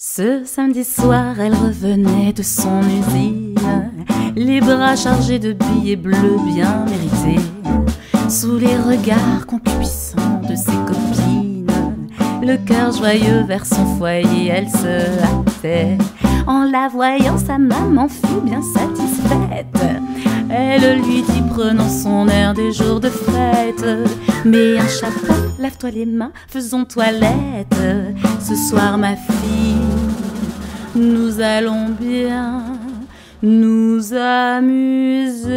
Ce samedi soir, elle revenait de son usine, les bras chargés de billets bleus bien mérités, sous les regards concupiscents de ses copines. Le cœur joyeux vers son foyer, elle se hâtait. En la voyant, sa maman fut bien satisfaite. Elle lui dit prenons son air des jours de fête. Mets un chapeau, lave-toi les mains, faisons toilette. Ce soir, ma fille, nous allons bien nous amuser.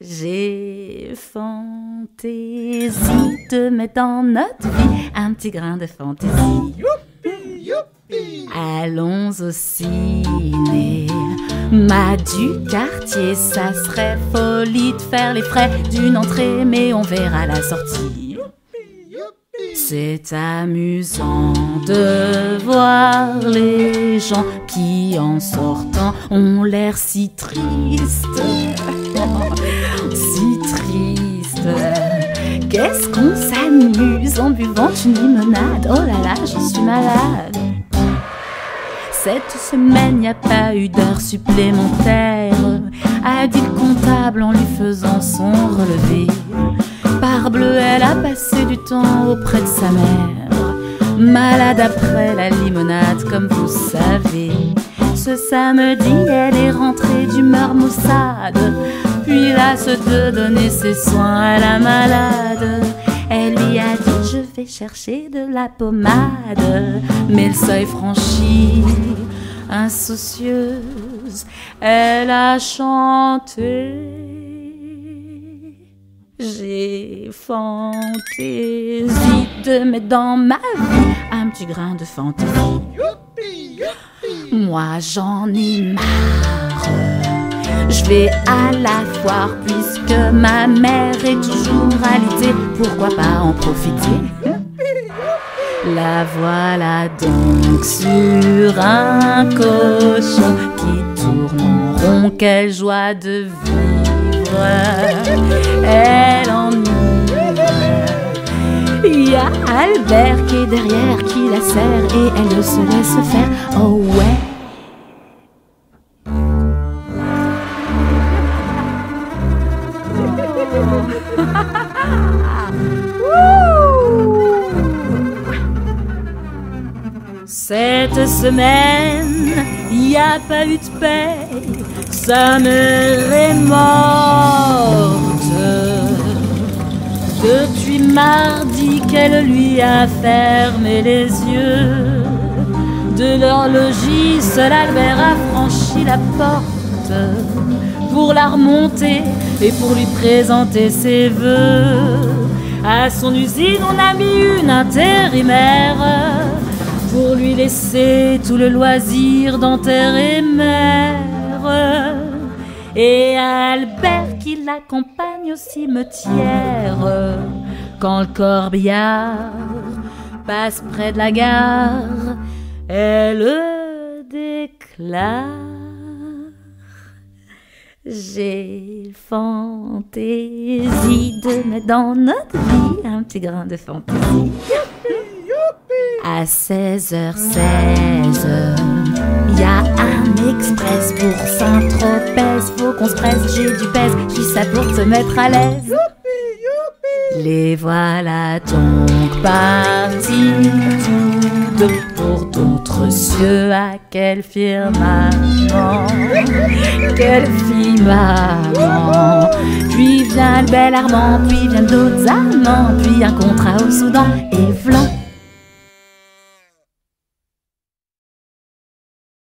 J'ai fantaisie de mettre dans notre vie un petit grain de fantaisie. Allons au ciné. Ma du quartier, ça serait folie de faire les frais d'une entrée, mais on verra la sortie. C'est amusant de voir les gens qui, en sortant, ont l'air si tristes. si tristes. Qu'est-ce qu'on s'amuse en buvant une limonade? Oh là là, je suis malade. Cette semaine, n'y a pas eu d'heure supplémentaire, a dit le comptable en lui faisant son relevé. Parbleu, elle a passé du temps auprès de sa mère, malade après la limonade, comme vous savez. Ce samedi, elle est rentrée d'humeur maussade, puis lasse de donner ses soins à la malade. Elle chercher de la pommade, mais le seuil franchi, insoucieuse, elle a chanté. J'ai fantaisie de mettre dans ma vie un petit grain de fantaisie. Moi j'en ai marre. Je vais à la foire puisque ma mère est toujours alitée. Pourquoi pas en profiter? La voilà donc sur un cochon qui tourne en rond. Quelle joie de vivre Elle ennuie. Il y a Albert qui est derrière, qui la serre et elle se laisse faire. Oh ouais. Cette semaine, y a pas eu de paix, sa mère est morte. Depuis mardi qu'elle lui a fermé les yeux, de leur seul Albert a franchi la porte pour la remonter et pour lui présenter ses voeux. À son usine, on a mis une intérimaire pour lui laisser tout le loisir d'enterrer mère. Et Albert qui l'accompagne au cimetière quand le corbillard passe près de la gare, elle déclare. J'ai fantaisie de mettre dans notre vie un petit grain de fantaisie. À 16h16, y a un express pour Saint-Tropez. Faut qu'on se presse, j'ai du pèse, j'ai ça pour te mettre à l'aise? Les voilà donc partis tous deux pour d'autres cieux. À quel firmament, quelle fille maman. Puis vient le bel Armand, puis viennent d'autres amants, puis un contrat au Soudan et vlan